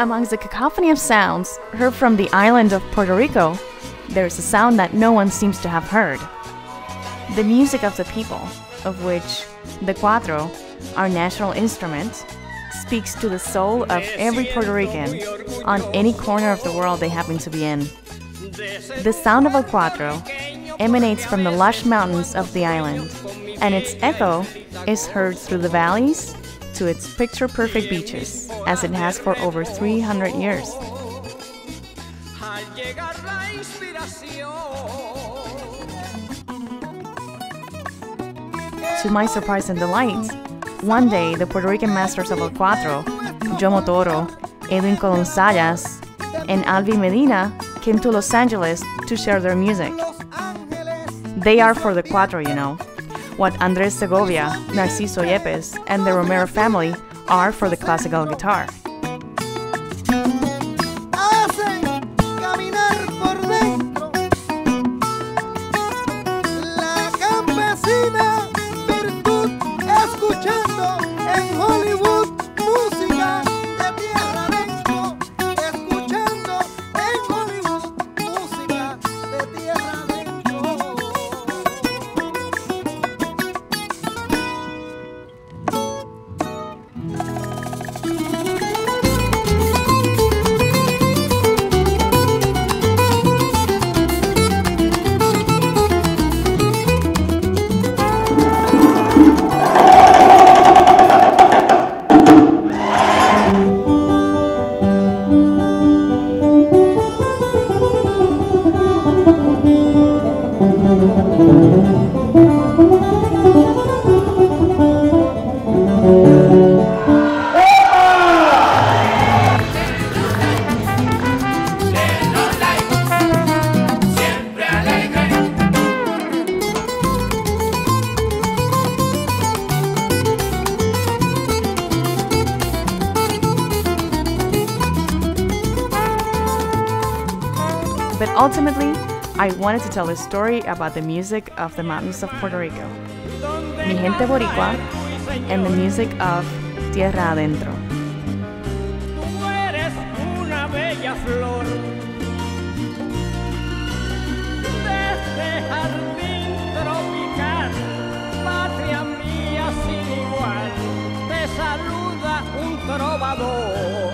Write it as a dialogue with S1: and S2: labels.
S1: Amongst the cacophony of sounds heard from the island of Puerto Rico, there is a sound that no one seems to have heard. The music of the people, of which the cuatro, our national instrument, speaks to the soul of every Puerto Rican on any corner of the world they happen to be in. The sound of el cuatro emanates from the lush mountains of the island, and its echo is heard through the valleys to its picture perfect beaches, as it has for over 300 years. To my surprise and delight, one day the Puerto Rican masters of El Cuatro, Yomo Toro, Edwin Colon Zayas, and Alvin Medina came to Los Angeles to share their music. They are for the Cuatro, you know, what Andres Segovia, Narciso Yepes, and the Romero family are for the classical guitar. But ultimately, I wanted to tell a story about the music of the mountains of Puerto Rico, Mi Gente Boricua, and the music of Tierra Adentro. trovador.